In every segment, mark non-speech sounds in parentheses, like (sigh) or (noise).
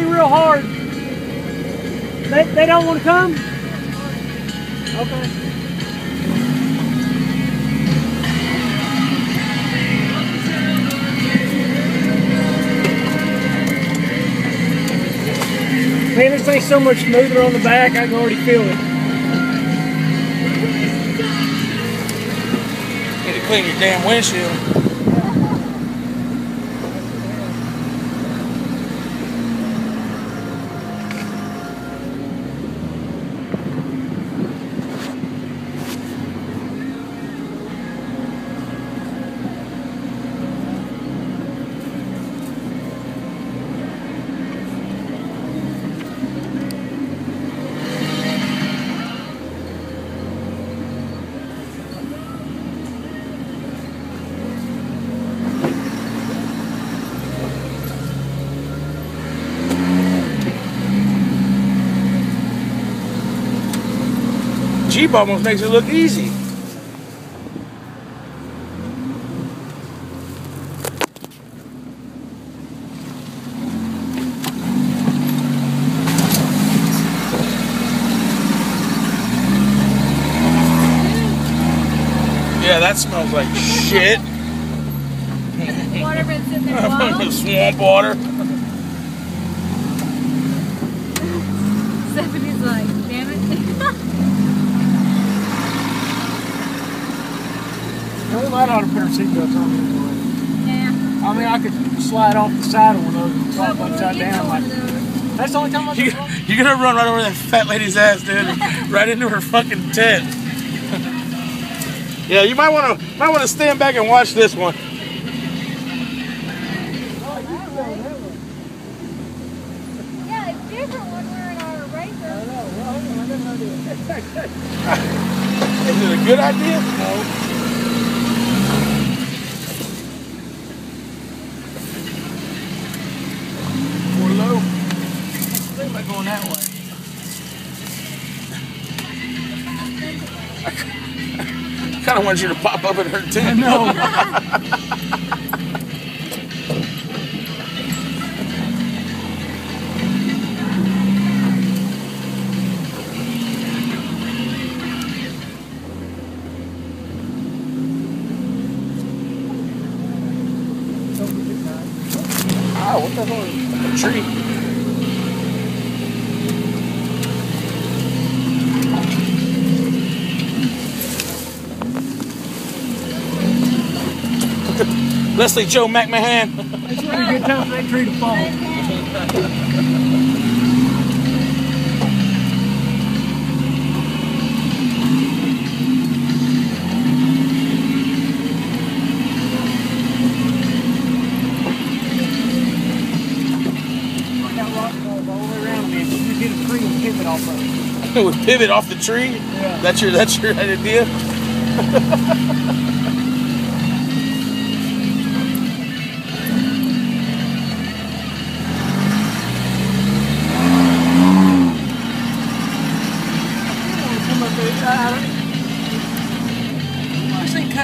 real hard. They, they don't want to come? Okay. Man, this thing's so much smoother on the back, I can already feel it. Need to clean your damn windshield. Jeep almost makes it look easy. Yeah, that smells like shit. Water been sitting there. (laughs) Swamp water. Stephanie's like, damn it. The only light ought to put our seatbelts on anyway. yeah. I mean, I could slide off the side of one of them and But drop upside down. Like, that's the only time I You, it. you're gonna run right over that fat lady's ass, dude. right into her fucking tent. yeah, you might wanna might wanna stand back and watch this one. yeah, it's different when we're in our racer. (laughs) Is it a good idea? No. Kind of want you to pop up in her tent. No. Ah, what the hell? A tree. Leslie Joe McMahon. It's really a good time for that tree to fall. That rock falls all the way around me. Just hit a tree and pivot off of (laughs) pivot off the tree. Yeah. That's your that's your idea. (laughs)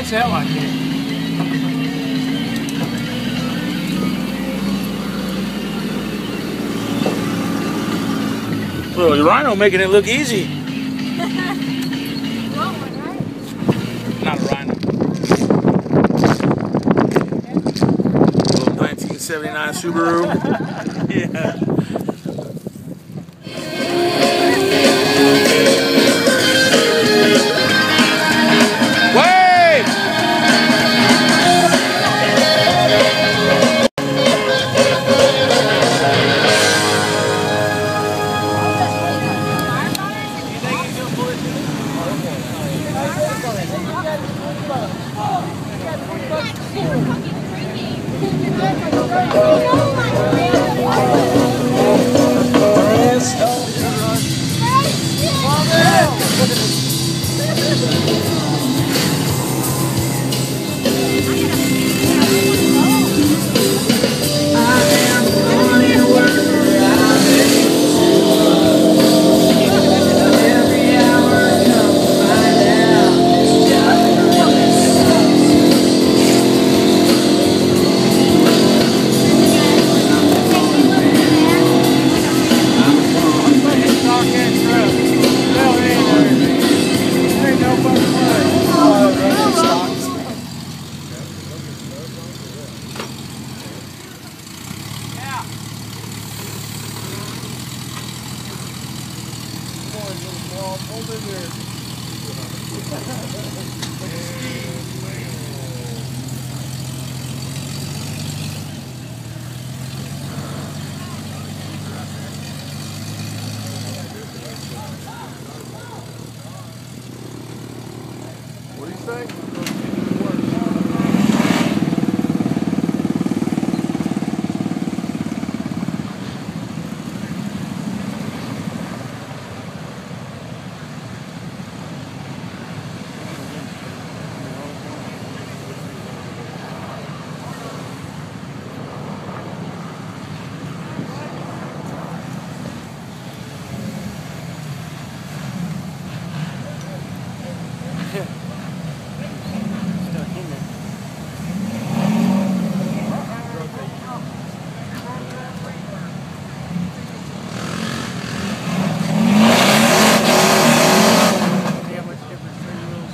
This thing cuts out like that. Well, the rhino making it look easy. (laughs) Want right? Not a rhino. Little 1979 Subaru. (laughs) yeah. Hold in there. What (laughs) do you think? See how much difference three wheels.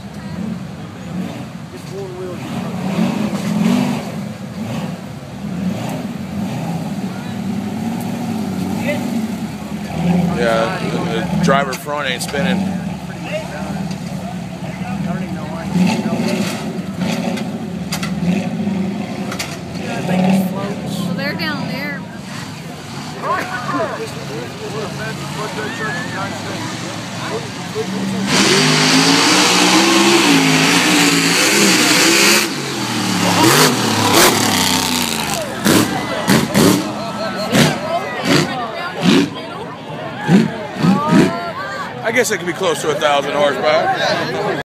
Just one wheel. Yeah, the, the driver front ain't spinning. I don't even know why. I think it floats. Well, they're down there. I (laughs) guess it could be close to a thousand horsepower.